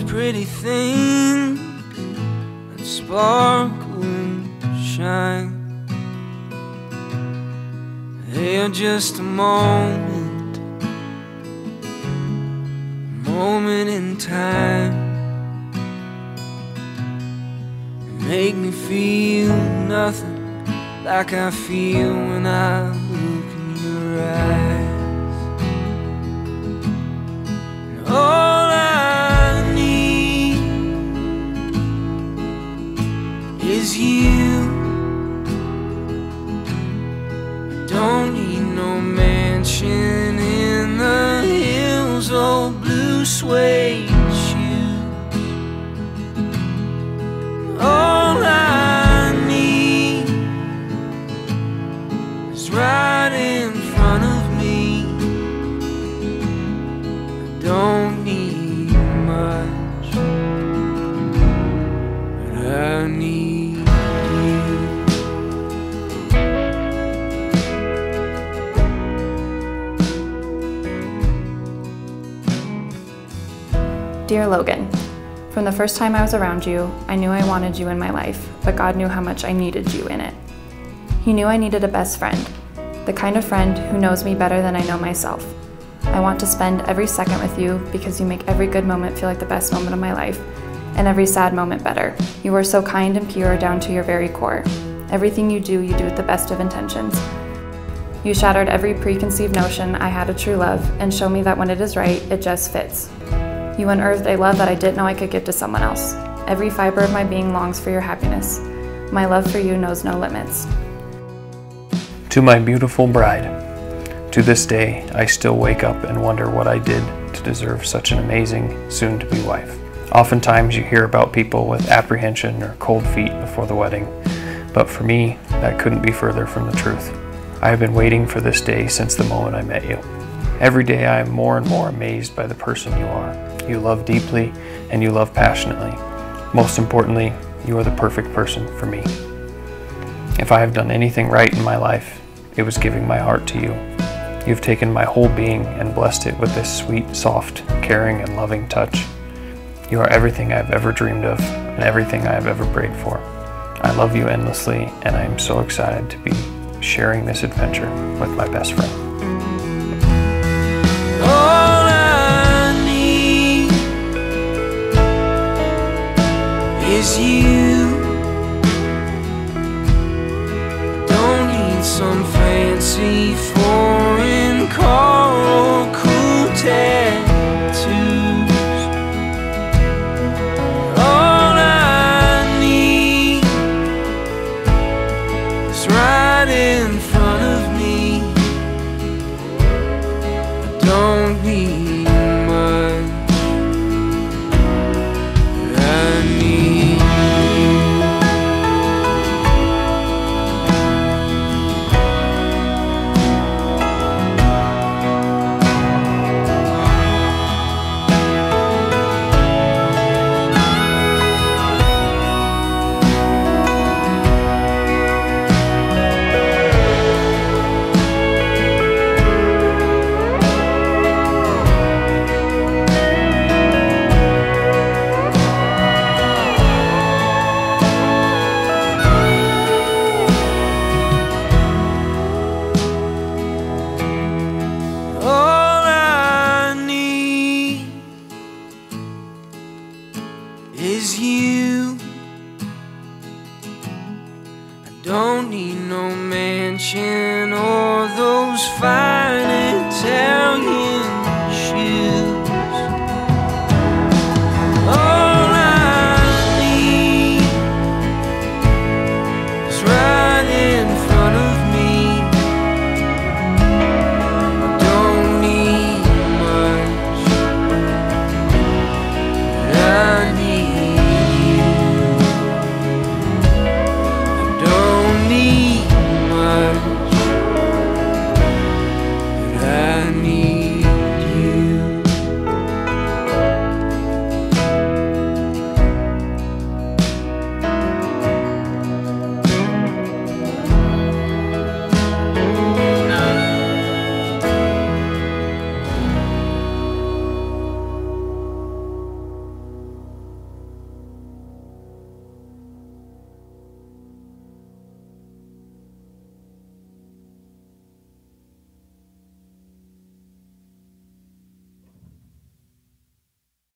those pretty things that sparkle and shine. They are just a moment, a moment in time. Make me feel nothing like I feel when I is you. I don't need no mansion in the hills or blue suede Dear Logan, from the first time I was around you, I knew I wanted you in my life, but God knew how much I needed you in it. He knew I needed a best friend, the kind of friend who knows me better than I know myself. I want to spend every second with you because you make every good moment feel like the best moment of my life, and every sad moment better. You are so kind and pure down to your very core. Everything you do, you do with the best of intentions. You shattered every preconceived notion I had of true love and show me that when it is right, it just fits. You unearthed a love that I didn't know I could give to someone else. Every fiber of my being longs for your happiness. My love for you knows no limits. To my beautiful bride, to this day, I still wake up and wonder what I did to deserve such an amazing soon to be wife. Oftentimes, you hear about people with apprehension or cold feet before the wedding, but for me, that couldn't be further from the truth. I have been waiting for this day since the moment I met you. Every day, I am more and more amazed by the person you are. You love deeply and you love passionately. Most importantly, you are the perfect person for me. If I have done anything right in my life, it was giving my heart to you. You've taken my whole being and blessed it with this sweet, soft, caring, and loving touch. You are everything I have ever dreamed of and everything I have ever prayed for. I love you endlessly, and I am so excited to be sharing this adventure with my best friend. All right in front is you. I don't need no mansion or those fine